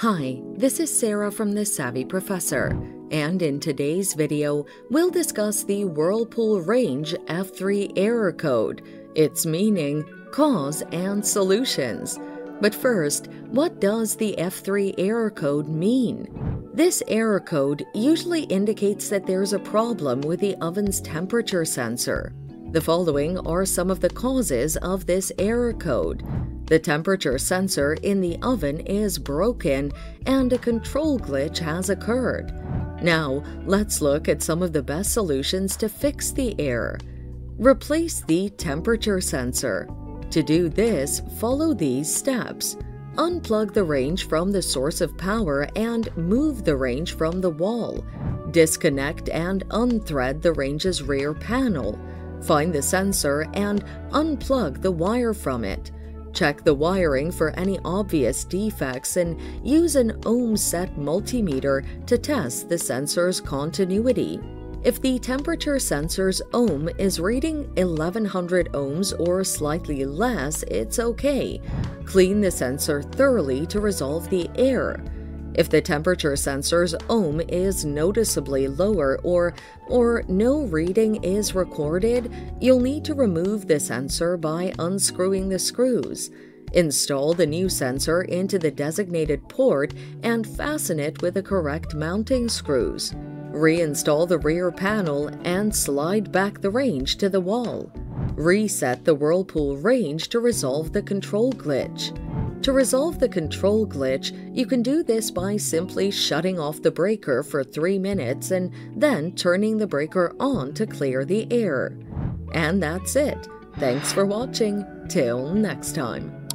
Hi, this is Sarah from The Savvy Professor, and in today's video, we'll discuss the Whirlpool Range F3 error code, its meaning, cause, and solutions. But first, what does the F3 error code mean? This error code usually indicates that there's a problem with the oven's temperature sensor. The following are some of the causes of this error code. The temperature sensor in the oven is broken and a control glitch has occurred. Now, let's look at some of the best solutions to fix the error. Replace the temperature sensor. To do this, follow these steps. Unplug the range from the source of power and move the range from the wall. Disconnect and unthread the range's rear panel. Find the sensor and unplug the wire from it. Check the wiring for any obvious defects and use an ohm set multimeter to test the sensor's continuity. If the temperature sensor's ohm is reading 1100 ohms or slightly less, it's okay. Clean the sensor thoroughly to resolve the error. If the temperature sensor's ohm is noticeably lower or, or no reading is recorded, you'll need to remove the sensor by unscrewing the screws. Install the new sensor into the designated port and fasten it with the correct mounting screws. Reinstall the rear panel and slide back the range to the wall. Reset the Whirlpool range to resolve the control glitch. To resolve the control glitch, you can do this by simply shutting off the breaker for 3 minutes and then turning the breaker on to clear the air. And that's it. Thanks for watching. Till next time.